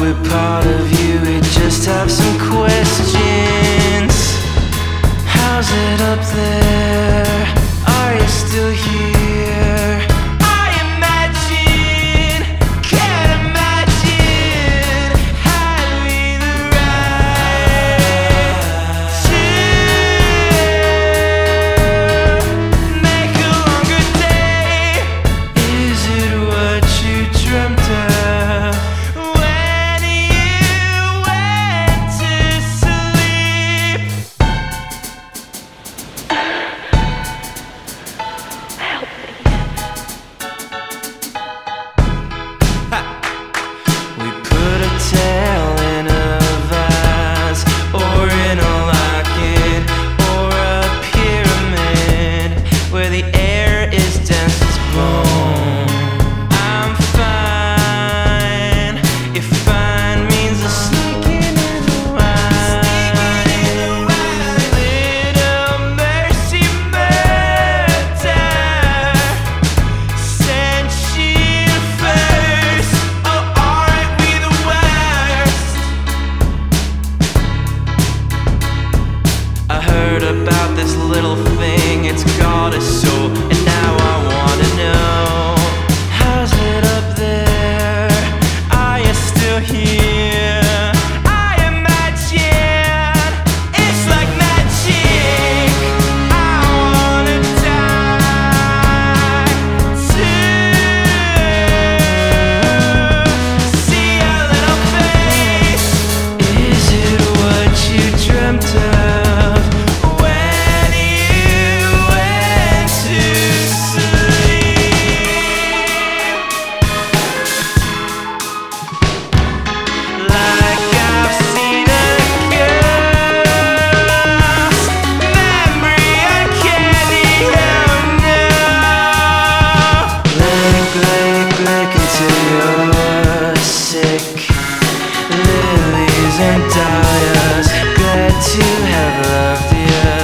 we're part of you, we just have this little thing, it's got a soul. and die am Glad to have loved you.